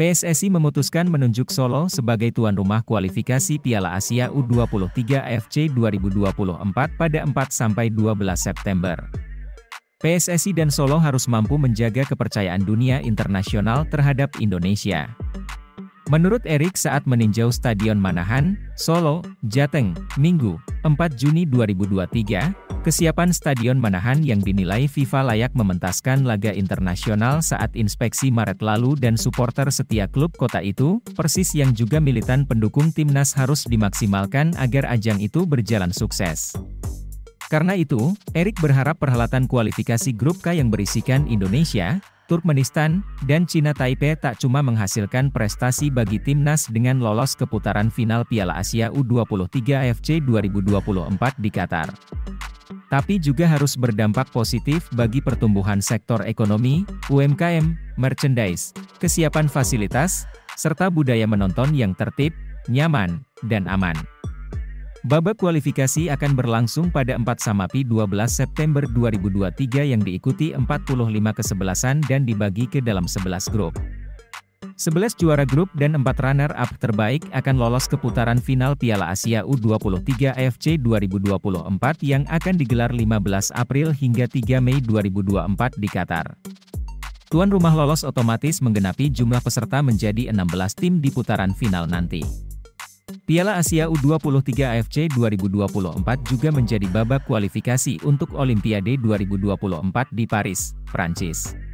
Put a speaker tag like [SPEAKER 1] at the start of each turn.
[SPEAKER 1] PSSI memutuskan menunjuk Solo sebagai tuan rumah kualifikasi Piala Asia U23 AFC 2024 pada 4-12 September. PSSI dan Solo harus mampu menjaga kepercayaan dunia internasional terhadap Indonesia. Menurut Erik saat meninjau Stadion Manahan, Solo, Jateng, Minggu, 4 Juni 2023, kesiapan Stadion Manahan yang dinilai FIFA layak mementaskan laga internasional saat inspeksi Maret lalu dan supporter setia klub kota itu, persis yang juga militan pendukung timnas harus dimaksimalkan agar ajang itu berjalan sukses. Karena itu, Erik berharap perhelatan kualifikasi grup K yang berisikan Indonesia, Turkmenistan, dan Cina Taipei tak cuma menghasilkan prestasi bagi timnas dengan lolos ke putaran final Piala Asia U23 AFC 2024 di Qatar. Tapi juga harus berdampak positif bagi pertumbuhan sektor ekonomi, UMKM, merchandise, kesiapan fasilitas, serta budaya menonton yang tertib, nyaman, dan aman. Babak kualifikasi akan berlangsung pada 4 Samapi 12 September 2023 yang diikuti 45 kesebelasan dan dibagi ke dalam 11 grup. 11 juara grup dan 4 runner-up terbaik akan lolos ke putaran final Piala Asia U23 AFC 2024 yang akan digelar 15 April hingga 3 Mei 2024 di Qatar. Tuan rumah lolos otomatis menggenapi jumlah peserta menjadi 16 tim di putaran final nanti. Piala Asia U23 AFC 2024 juga menjadi babak kualifikasi untuk Olimpiade 2024 di Paris, Prancis.